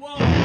Whoa.